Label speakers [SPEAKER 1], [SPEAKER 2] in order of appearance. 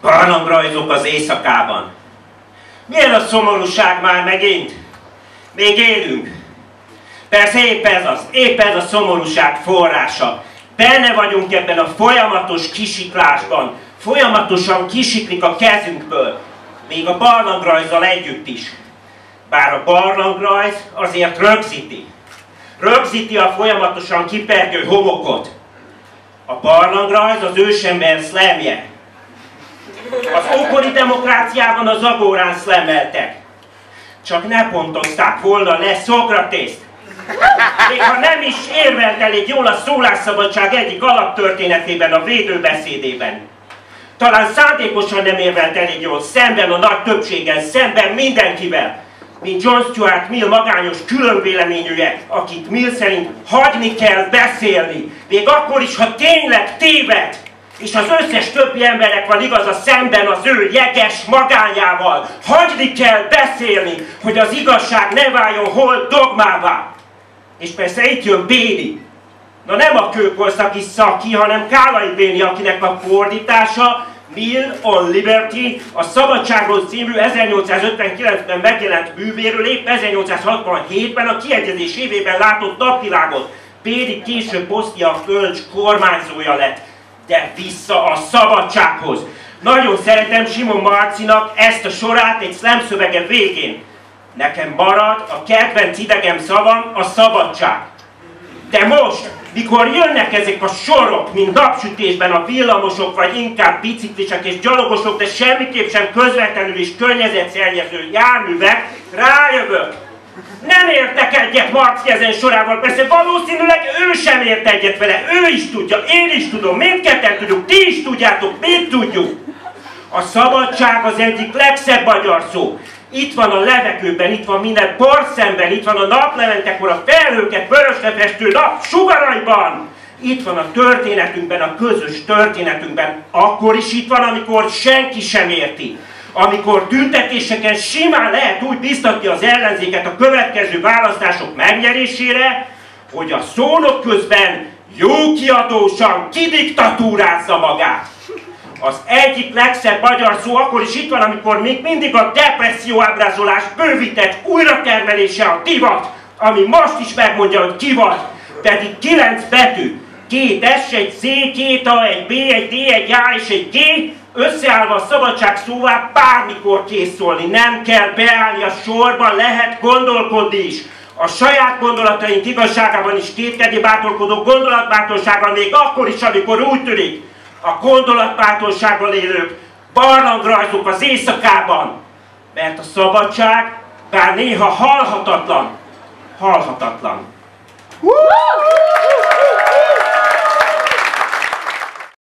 [SPEAKER 1] Barlangrajzok az éjszakában. Milyen a szomorúság már megint? Még élünk. Persze épp ez az, épp ez a szomorúság forrása. Benne vagyunk ebben a folyamatos kisiklásban. Folyamatosan kisiklik a kezünkből. Még a barlangrajzzal együtt is. Bár a barlangrajz azért rögzíti. Rögzíti a folyamatosan kipergő homokot. A barlangrajz az ősember szlemje. Az ókori demokráciában az agórán szlemeltek. Csak ne pontozták volna le Szokratészt. Még ha nem is érvelt elég jól a szólásszabadság egyik alaptörténetében, a védőbeszédében. Talán szándékosan nem érvelt elég jól szemben a nagy többségen, szemben mindenkivel, mint John Stuart Mill magányos különvéleményűje, akit Mill szerint hagyni kell beszélni, még akkor is, ha tényleg téved és az összes többi emberek van igaz a szemben az ő jeges magányával. Hagyni kell beszélni, hogy az igazság ne váljon hol dogmává. És persze itt jön Béli. Na nem a kőkorszaki szaki, hanem Kálai Béli, akinek a fordítása Mill on Liberty, a Szabadságról című 1859-ben megjelent művéről épp 1867-ben a kiegyezés évében látott napvilágot. Béli később Bosztia Kölcs kormányzója lett de vissza a szabadsághoz. Nagyon szeretem Simon Marcinak ezt a sorát egy slam szövege végén. Nekem marad a kedvenc idegem szavam a szabadság. De most, mikor jönnek ezek a sorok, mint napsütésben a villamosok, vagy inkább biciklisek és gyalogosok, de semmiképp sem közvetlenül is környezetszennyező járművek, rájövök, nem értek egyet Marx ezen sorával, persze valószínűleg ő sem ért egyet vele, ő is tudja, én is tudom, mindketten tudjuk, ti is tudjátok, mit tudjuk. A szabadság az egyik legszebb magyar szó. Itt van a levegőben, itt van minden porszemben, itt van a naplementekor a felhőket vörösre festő nap sugaraiban. Itt van a történetünkben, a közös történetünkben. Akkor is itt van, amikor senki sem érti amikor tüntetéseken simán lehet úgy biztatni az ellenzéket a következő választások megnyerésére, hogy a szónok közben jókiadósan kidiktatúrázza magát. Az egyik legszebb magyar szó akkor is itt van, amikor még mindig a depresszió ábrázolás bővített újratermelése a divat, ami most is megmondja, hogy ki vagy, pedig kilenc betű, két S, egy C, két A, egy B, egy D, egy A és egy G, összeállva a szabadság szóvá bármikor készülni, nem kell beállni a sorban, lehet gondolkodni is. A saját gondolataink igazságában is kétkedni bátorkodó gondolatbátorsággal még akkor is, amikor úgy tűnik, a gondolatbátorsággal élők barlangrajzok az éjszakában, mert a szabadság, bár néha halhatatlan, halhatatlan. Woo!